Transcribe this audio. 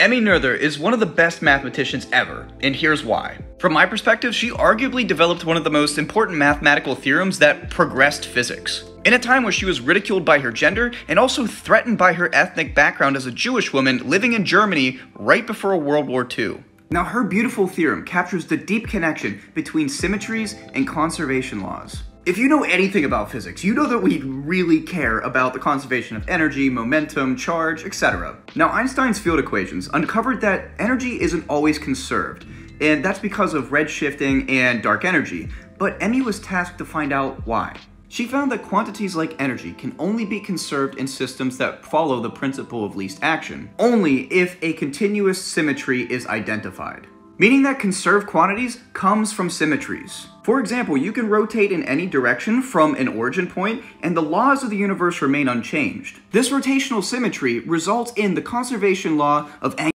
Emmy Noether is one of the best mathematicians ever, and here's why. From my perspective, she arguably developed one of the most important mathematical theorems that progressed physics. In a time where she was ridiculed by her gender and also threatened by her ethnic background as a Jewish woman living in Germany right before World War II. Now, her beautiful theorem captures the deep connection between symmetries and conservation laws. If you know anything about physics, you know that we really care about the conservation of energy, momentum, charge, etc. Now, Einstein's field equations uncovered that energy isn't always conserved, and that's because of redshifting and dark energy, but Emmy was tasked to find out why. She found that quantities like energy can only be conserved in systems that follow the principle of least action, only if a continuous symmetry is identified meaning that conserved quantities comes from symmetries. For example, you can rotate in any direction from an origin point, and the laws of the universe remain unchanged. This rotational symmetry results in the conservation law of